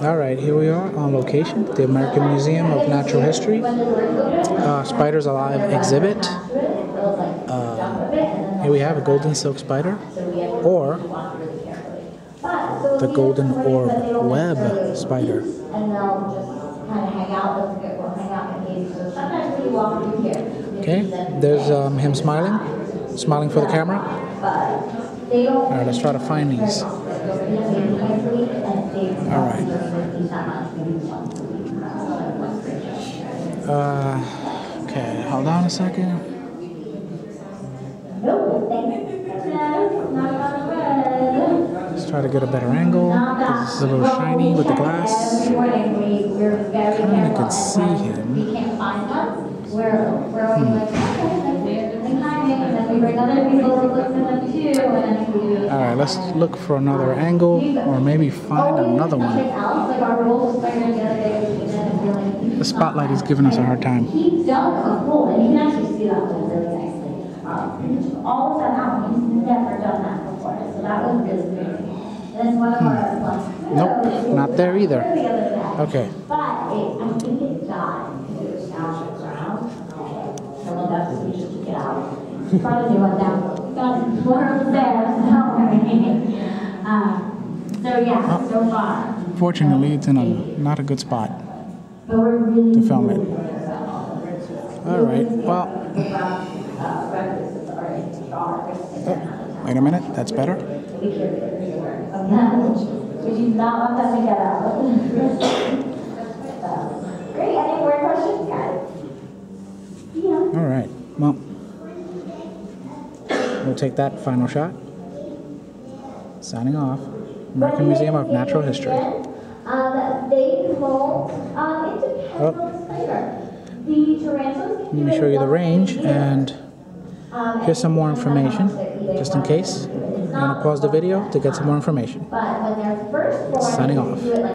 All right, here we are on location, the American Museum of Natural History, uh, Spiders Alive exhibit. Uh, here we have a golden silk spider, or the golden orb web spider. Okay, there's um, him smiling, smiling for the camera. All right, let's try to find these. All right. Uh, okay, hold on a second. Let's try to get a better angle. This is a little shiny with the glass. Very Kinda careful. could see him. We can't find one. We're, we're always like, okay, like, we're hiding, and then we bring other people to look for them too, and then we do. All right, let's look for another angle, or maybe find another one. the spotlight is giving us a hard time. All of that out, he's never done that before, so that was really great. And one of our. Nope, not there either. Okay. But I think it died because it was down ground. Someone does, we should it out. Probably one down, it, whatever's there, so, um, so yeah, so far. Fortunately, it's in a not a good spot But we're really. to film it. All right, well, oh, wait a minute, that's better. Would you not want them to get out? Great, any more questions, guys? Yeah. All right, well, we'll take that final shot. Signing off. American Museum of Natural History. Um, they um, it depends Oh. spider. The tarantulas. Let me show you the range and Um, here's some more information, just in case. I'm gonna pause the video to get some more information. But when they're first born. Signing off. do it like